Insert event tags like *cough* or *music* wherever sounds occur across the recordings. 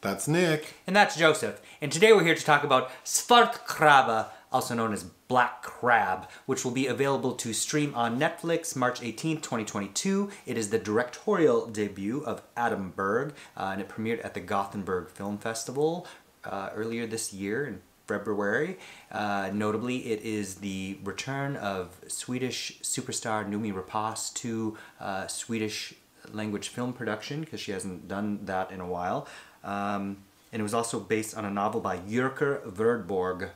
That's Nick. And that's Joseph. And today we're here to talk about Svart krabba, also known as Black Crab, which will be available to stream on Netflix March 18th, 2022. It is the directorial debut of Adam Berg, uh, and it premiered at the Gothenburg Film Festival uh, earlier this year in February. Uh, notably, it is the return of Swedish superstar Noomi Rapace to uh, Swedish language film production because she hasn't done that in a while. Um, and it was also based on a novel by Jerker Virdborg.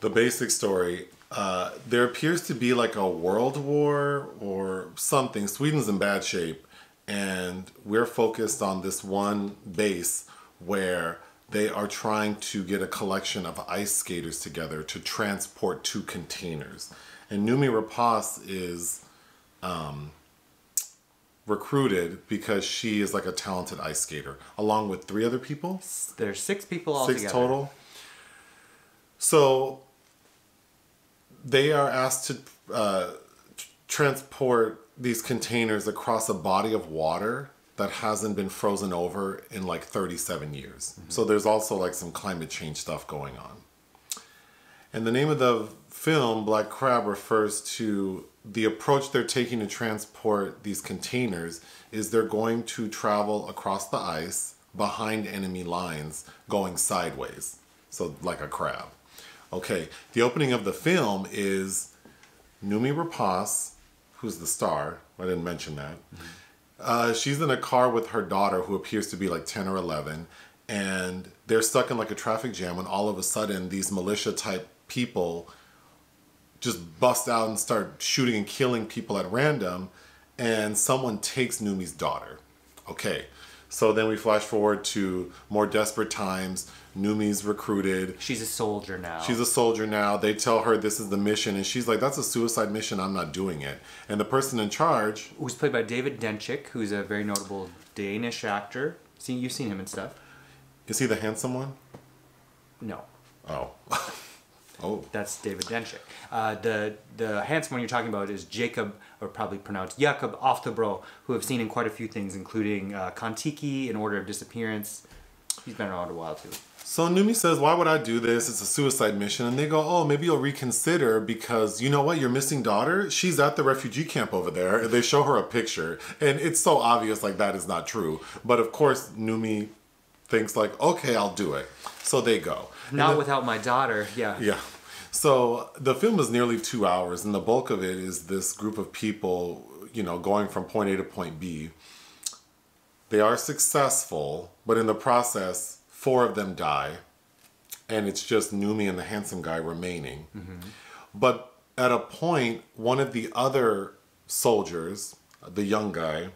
The basic story uh, there appears to be like a world war or something. Sweden's in bad shape, and we're focused on this one base where they are trying to get a collection of ice skaters together to transport two containers. And Noomi Rapace is um, recruited because she is like a talented ice skater, along with three other people. There's six people altogether. Six total. So they are asked to uh, transport these containers across a body of water that hasn't been frozen over in like 37 years. Mm-hmm. So there's also like some climate change stuff going on. And the name of the film, Black Crab, refers to the approach they're taking to transport these containers is they're going to travel across the ice behind enemy lines going sideways. So like a crab. Okay, the opening of the film is Noomi Rapace, who's the star. I didn't mention that. Mm-hmm. Uh, she's in a car with her daughter, who appears to be like 10 or 11, and they're stuck in like a traffic jam when all of a sudden these militia type people just bust out and start shooting and killing people at random, and someone takes Noomi's daughter. Okay, so then we flash forward to more desperate times. Noomi's recruited. She's a soldier now. She's a soldier now. They tell her this is the mission, and she's like, "That's a suicide mission. I'm not doing it." And the person in charge, who's played by David Dencik, who's a very notable Danish actor. See, you've seen him and stuff. Is he the handsome one? No. Oh. *laughs* Oh. That's David Dencik. Uh, the the handsome one you're talking about is Jacob, or probably pronounced Jacob Oftebro, who I've seen in quite a few things, including uh, Kon-Tiki, In Order of Disappearance. He's been around a while too. So Noomi says, why would I do this? It's a suicide mission. And they go, oh, maybe you'll reconsider because you know what? Your missing daughter, she's at the refugee camp over there. And they show her a picture. And it's so obvious like that is not true. But of course, Noomi thinks like, okay, I'll do it. So they go. Not then, without my daughter, yeah. Yeah. So the film is nearly two hours, and the bulk of it is this group of people, you know, going from point A to point B. They are successful, but in the process, four of them die, and it's just Noomi and the handsome guy remaining. Mm-hmm. But at a point, one of the other soldiers, the young guy,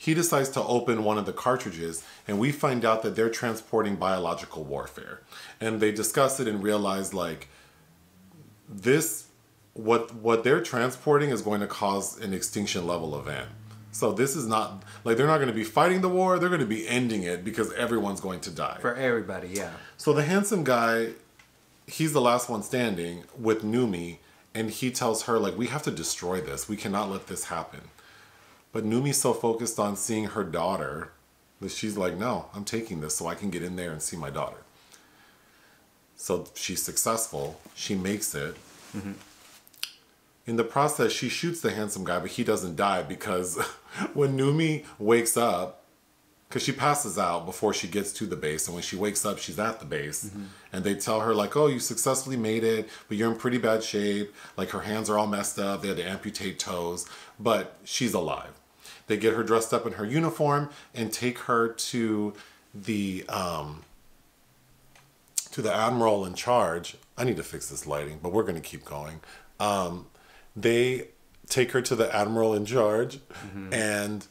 he decides to open one of the cartridges and we find out that they're transporting biological warfare. And they discuss it and realize like this what what they're transporting is going to cause an extinction level event. So this is not like they're not going to be fighting the war they're going to be ending it because everyone's going to die. For everybody yeah. So the handsome guy he's the last one standing with Noomi and he tells her like we have to destroy this. We cannot let this happen but Noomi's so focused on seeing her daughter that she's like, no, I'm taking this so I can get in there and see my daughter. So she's successful. She makes it. Mm-hmm. In the process, she shoots the handsome guy, but he doesn't die because *laughs* when Noomi wakes up, because she passes out before she gets to the base, and when she wakes up, she's at the base, mm-hmm. and they tell her like, "Oh, you successfully made it, but you're in pretty bad shape. Like her hands are all messed up. They had to amputate toes, but she's alive." They get her dressed up in her uniform and take her to the um, to the admiral in charge. I need to fix this lighting, but we're going to keep going. Um, they take her to the admiral in charge, mm-hmm. and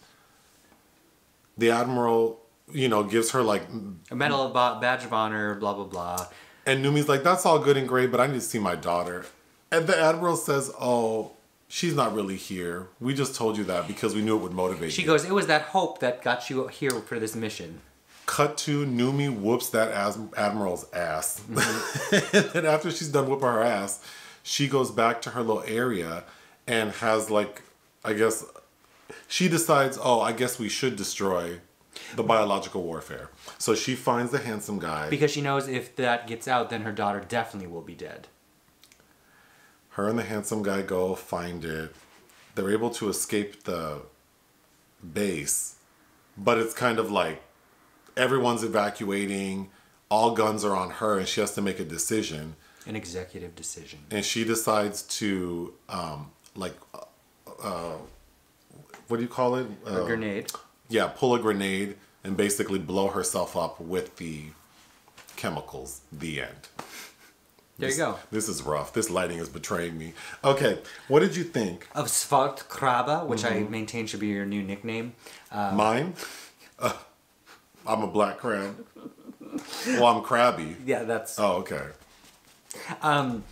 the admiral, you know, gives her like a medal of badge of honor, blah blah blah. And Noomi's like, "That's all good and great, but I need to see my daughter." And the admiral says, "Oh, she's not really here. We just told you that because we knew it would motivate she you. goes, it was that hope that got you here for this mission. Cut to Noomi whoops that as- admiral's ass. Mm-hmm. *laughs* and then after she's done whooping her ass, she goes back to her little area and has like, I guess, she decides, oh, I guess we should destroy the biological warfare. So she finds the handsome guy. Because she knows if that gets out, then her daughter definitely will be dead. Her and the handsome guy go find it. They're able to escape the base, but it's kind of like everyone's evacuating, all guns are on her, and she has to make a decision. An executive decision. And she decides to, um, like, uh, what do you call it? A Uh, grenade. Yeah, pull a grenade and basically blow herself up with the chemicals. The end. There you go. This is rough. This lighting is betraying me. Okay, what did you think? Of Svart krabba, which I Mm-hmm. maintain should be your new nickname. Uh, Mine? Uh, I'm a black crab. Well, I'm crabby. yeah, that's. Oh, okay. Um,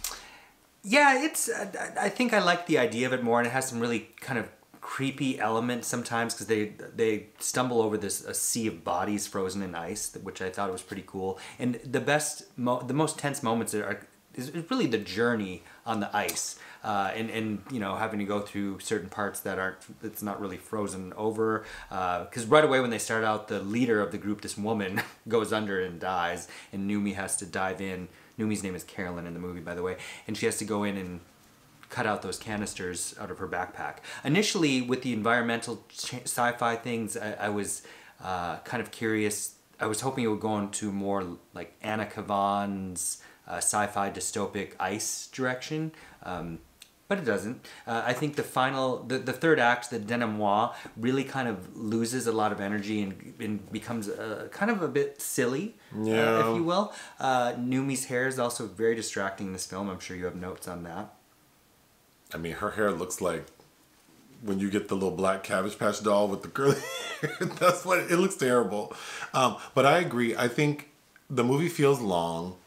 Yeah, it's. Uh, I think I like the idea of it more, and it has some really kind of creepy elements sometimes because they they stumble over this a sea of bodies frozen in ice, which I thought was pretty cool. And the best, mo- the most tense moments are is really the journey on the ice. Uh, and, and you know having to go through certain parts that aren't it's not really frozen over because right away when they start out the leader of the group this woman *laughs* goes under and dies and Noomi has to dive in Noomi's name is Carolyn in the movie by the way and she has to go in and cut out those canisters out of her backpack. Initially, with the environmental sci-fi things, I, I was uh, kind of curious. I was hoping it would go into more like Anna Kavan's uh, sci-fi dystopic ice direction. Um, but it doesn't. Uh, I think the final, the, the third act, the denouement, really kind of loses a lot of energy and, and becomes uh, kind of a bit silly, uh, if you will. Uh, Noomi's hair is also very distracting in this film. I'm sure you have notes on that. I mean, her hair looks like when you get the little black Cabbage Patch doll with the curly hair. *laughs* That's what it looks terrible. Um, but I agree. I think the movie feels long.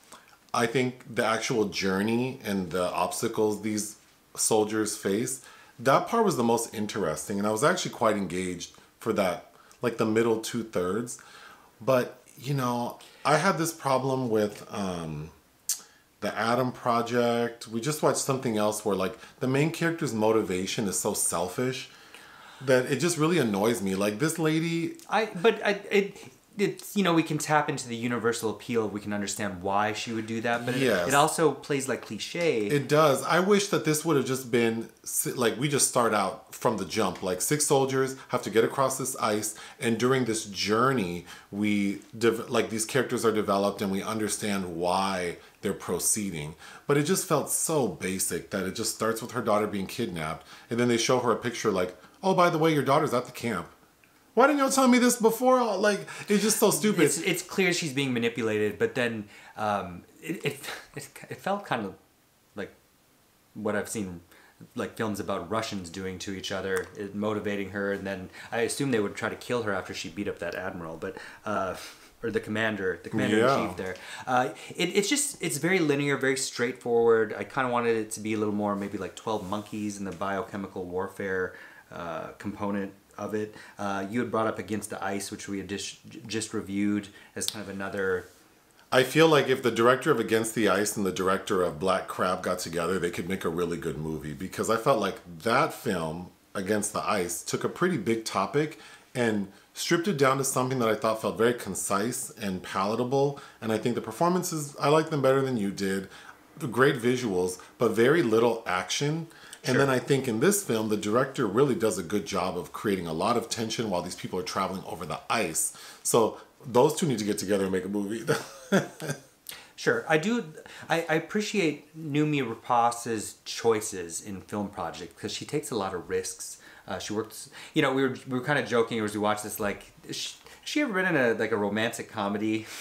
I think the actual journey and the obstacles these soldiers face, that part was the most interesting. And I was actually quite engaged for that, like the middle two thirds. But, you know, I had this problem with. Um, the Adam Project. We just watched something else where like the main character's motivation is so selfish that it just really annoys me. Like this lady, I but I it it's you know we can tap into the universal appeal. We can understand why she would do that, but Yes. it, it also plays like cliche. it does. I wish that this would have just been like we just start out from the jump. Like six soldiers have to get across this ice, and during this journey, we dev- like these characters are developed, and we understand why they're proceeding. But it just felt so basic that it just starts with her daughter being kidnapped, and then they show her a picture like, oh, by the way, your daughter's at the camp. Why didn't y'all tell me this before? Like, it's just so stupid. it's it's clear she's being manipulated, but then um, it, it it it felt kind of like what I've seen like films about Russians doing to each other, it motivating her, and then I assume they would try to kill her after she beat up that admiral, but. Uh, or the commander, the commander in chief there. Uh, it, it's just, it's very linear, very straightforward. I kind of wanted it to be a little more maybe like 12 Monkeys and the biochemical warfare uh, component of it. Uh, you had brought up Against the Ice, which we had just, just reviewed as kind of another. I feel like if the director of Against the Ice and the director of Black Crab got together, they could make a really good movie because I felt like that film, Against the Ice, took a pretty big topic and stripped it down to something that I thought felt very concise and palatable. And I think the performances, I like them better than you did. Great visuals, but very little action. And then I think in this film, the director really does a good job of creating a lot of tension while these people are traveling over the ice. So those two need to get together and make a movie. *laughs* Sure, I do. I, I appreciate Noomi Rapace's choices in film projects because she takes a lot of risks. Uh, she works. You know, we were we were kind of joking as we watched this. Like, she, she ever been in a like a romantic comedy? *laughs*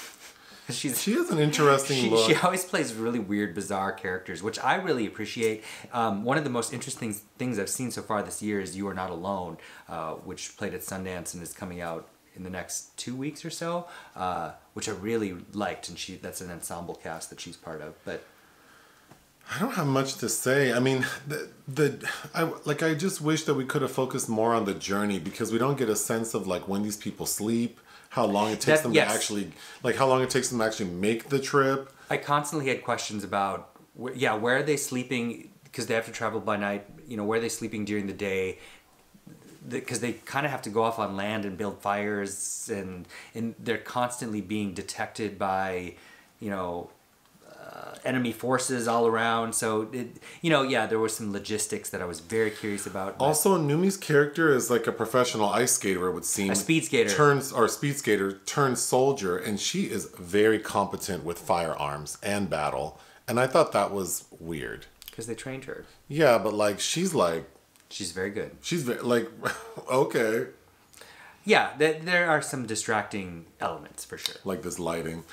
She's She has an interesting *laughs* she, look. she always plays really weird, bizarre characters, which I really appreciate. Um, one of the most interesting things I've seen so far this year is You Are Not Alone, uh, which played at Sundance and is coming out in the next two weeks or so, uh, which I really liked. And she that's an ensemble cast that she's part of. But I don't have much to say. I mean, the the I like I just wish that we could have focused more on the journey because we don't get a sense of like when these people sleep, how long it takes That- them yes. to actually like how long it takes them to actually make the trip. I constantly had questions about, yeah, where are they sleeping? Because they have to travel by night. You know, where are they sleeping during the day? because they kind of have to go off on land and build fires, and and they're constantly being detected by, you know, uh, enemy forces all around. So it, you know, yeah, there was some logistics that I was very curious about. but- Also, Noomi's character is like a professional ice skater. It would seem A speed skater. turns or speed skater turns soldier, and she is very competent with firearms and battle. And I thought that was weird. because they trained her. Yeah, but like she's like She's very good. she's very like *laughs* okay, Yeah, th- there are some distracting elements for sure. like this lighting.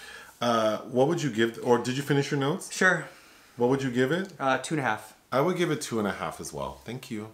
Uh, what would you give? Or did you finish your notes? Sure, What would you give it? uh, two and a half. I would give it two and a half as well. Thank you.